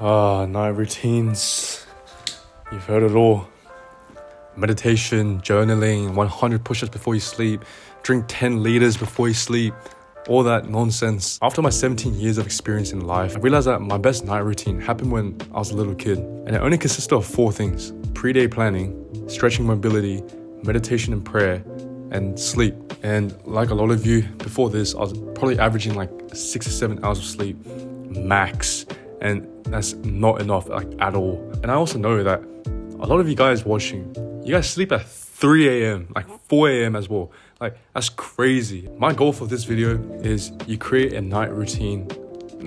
Ah, night routines. You've heard it all. Meditation, journaling, 100 push ups before you sleep, drink 10 liters before you sleep, all that nonsense. After my 17 years of experience in life, I realized that my best night routine happened when I was a little kid. And it only consisted of four things pre day planning, stretching mobility, meditation and prayer, and sleep. And like a lot of you before this, I was probably averaging like six or seven hours of sleep max. And that's not enough like at all. And I also know that a lot of you guys watching, you guys sleep at 3 a.m., like 4 a.m. as well. Like that's crazy. My goal for this video is you create a night routine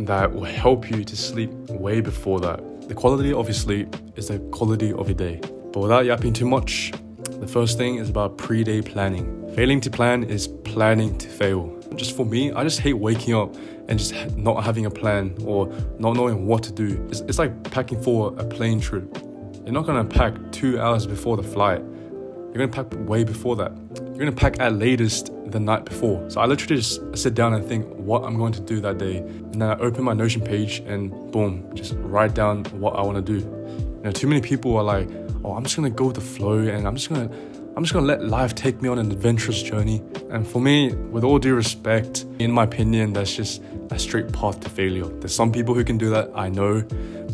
that will help you to sleep way before that. The quality of your sleep is the quality of your day. But without yapping too much, the first thing is about pre-day planning. Failing to plan is planning to fail. Just for me, I just hate waking up and just not having a plan or not knowing what to do. It's, it's like packing for a plane trip. You're not gonna pack two hours before the flight. You're gonna pack way before that. You're gonna pack at latest the night before. So I literally just sit down and think what I'm going to do that day. And then I open my Notion page and boom, just write down what I wanna do. You know, too many people are like, oh, I'm just gonna go with the flow and I'm just gonna I'm just gonna let life take me on an adventurous journey. And for me, with all due respect, in my opinion, that's just a straight path to failure. There's some people who can do that, I know.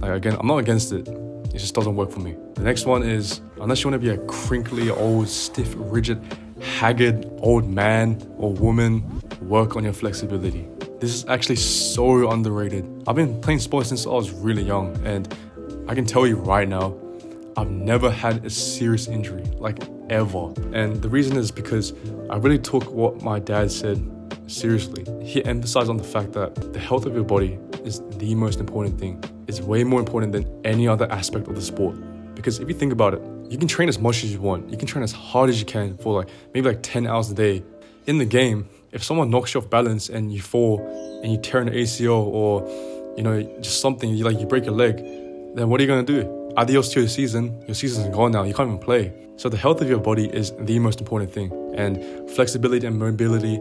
Like again, I'm not against it. It just doesn't work for me. The next one is unless you want to be a crinkly, old, stiff, rigid, haggard old man or woman, work on your flexibility. This is actually so underrated. I've been playing sports since I was really young, and I can tell you right now, I've never had a serious injury, like ever. And the reason is because I really took what my dad said seriously. He emphasized on the fact that the health of your body is the most important thing. It's way more important than any other aspect of the sport. Because if you think about it, you can train as much as you want. You can train as hard as you can for like maybe like 10 hours a day. In the game, if someone knocks you off balance and you fall and you tear an ACL or you know just something you like you break your leg, then what are you gonna do? Adios to your season. Your season's gone now. You can't even play. So the health of your body is the most important thing. And flexibility and mobility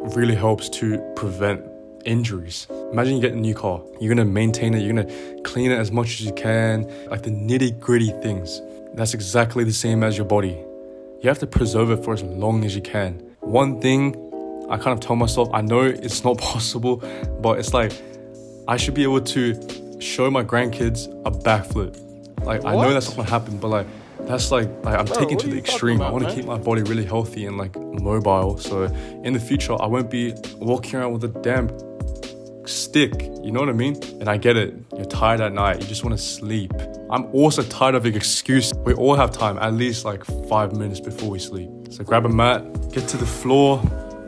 really helps to prevent injuries. Imagine you get a new car. You're gonna maintain it, you're gonna clean it as much as you can, like the nitty gritty things. That's exactly the same as your body. You have to preserve it for as long as you can. One thing I kind of tell myself, I know it's not possible, but it's like I should be able to show my grandkids a backflip like what? I know that's not gonna happen, but like that's like, like I'm Bro, taking to the extreme. About, I want to keep my body really healthy and like mobile. So in the future, I won't be walking around with a damn stick. You know what I mean? And I get it. You're tired at night. You just want to sleep. I'm also tired of the excuse. We all have time, at least like five minutes before we sleep. So grab a mat, get to the floor,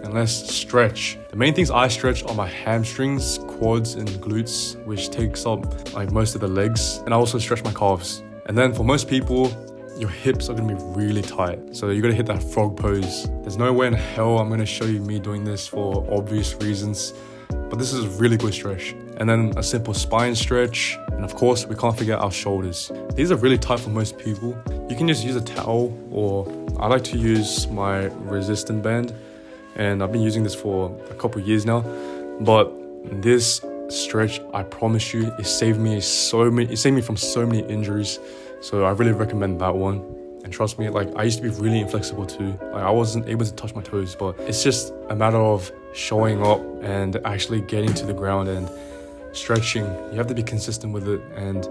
and let's stretch. The main things I stretch are my hamstrings, quads, and glutes, which takes up like most of the legs. And I also stretch my calves. And then for most people, your hips are gonna be really tight. So you gotta hit that frog pose. There's no way in hell I'm gonna show you me doing this for obvious reasons, but this is a really good stretch. And then a simple spine stretch. And of course, we can't forget our shoulders. These are really tight for most people. You can just use a towel or I like to use my resistant band and I've been using this for a couple years now. But this stretch, I promise you, it saved me so many. It saved me from so many injuries. So I really recommend that one. And trust me, like I used to be really inflexible too. Like I wasn't able to touch my toes, but it's just a matter of showing up and actually getting to the ground and stretching. You have to be consistent with it. And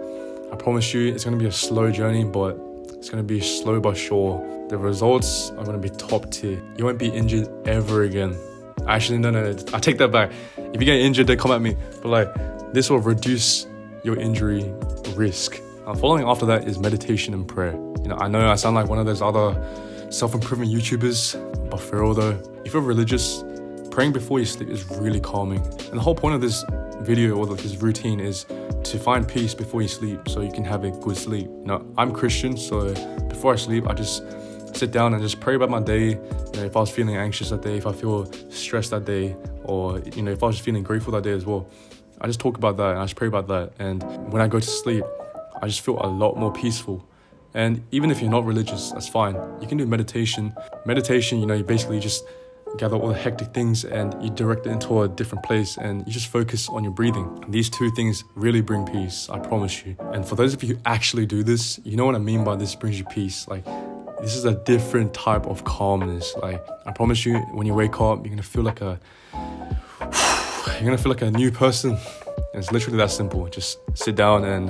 I promise you, it's gonna be a slow journey, but it's gonna be slow but sure. The results are gonna be top tier. You won't be injured ever again. Actually, no, no, no. I take that back. If you get injured, they come at me. But like, this will reduce your injury risk. Uh, following after that is meditation and prayer. You know, I know I sound like one of those other self-improvement YouTubers, but for real though, if you're religious, praying before you sleep is really calming. And the whole point of this video or this routine is to find peace before you sleep so you can have a good sleep. You know, I'm Christian, so before I sleep, I just sit down and just pray about my day. You know, if I was feeling anxious that day, if I feel stressed that day, or you know, if I was feeling grateful that day as well, I just talk about that and I just pray about that. And when I go to sleep, I just feel a lot more peaceful. And even if you're not religious, that's fine. You can do meditation. Meditation, you know, you basically just gather all the hectic things and you direct it into a different place and you just focus on your breathing. These two things really bring peace, I promise you. And for those of you who actually do this, you know what I mean by this brings you peace. Like, this is a different type of calmness. Like, I promise you, when you wake up, you're gonna feel like a, you're gonna feel like a new person. And it's literally that simple. Just sit down and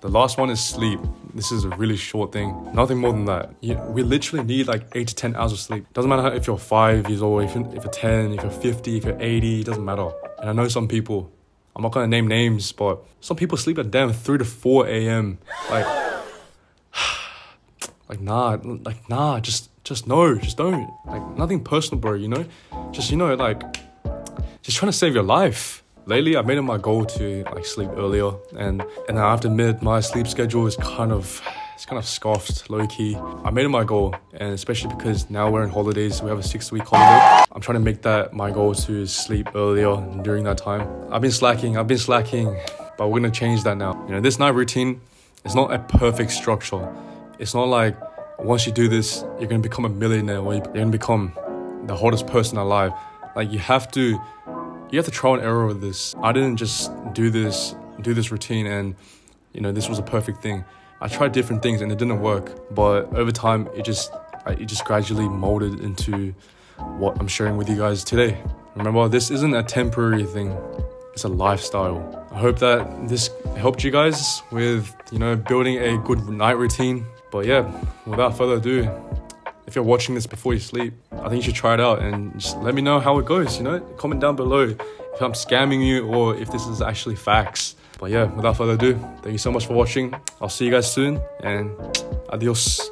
the last one is sleep. This is a really short thing. Nothing more than that. You, we literally need like 8 to 10 hours of sleep. Doesn't matter if you're 5 years old, if you're, if you're 10, if you're 50, if you're 80, it doesn't matter. And I know some people, I'm not gonna name names, but some people sleep at damn 3 to 4 a.m. Like, like nah, like nah, just just no, just don't. Like nothing personal, bro, you know? Just, you know, like, just trying to save your life lately I've made it my goal to like sleep earlier and and I have to admit my sleep schedule is kind of it's kind of scoffed low key. I made it my goal and especially because now we're in holidays, we have a six week holiday. I'm trying to make that my goal to sleep earlier during that time. I've been slacking, I've been slacking, but we're gonna change that now. You know, this night routine is not a perfect structure. It's not like once you do this, you're gonna become a millionaire or you're gonna become the hottest person alive. Like you have to you have to trial and error with this. I didn't just do this do this routine and you know this was a perfect thing. I tried different things and it didn't work, but over time it just it just gradually molded into what I'm sharing with you guys today. Remember, this isn't a temporary thing. It's a lifestyle. I hope that this helped you guys with, you know, building a good night routine. But yeah, without further ado, if you're watching this before you sleep, I think you should try it out and just let me know how it goes, you know? Comment down below if I'm scamming you or if this is actually facts. But yeah, without further ado, thank you so much for watching. I'll see you guys soon and adios.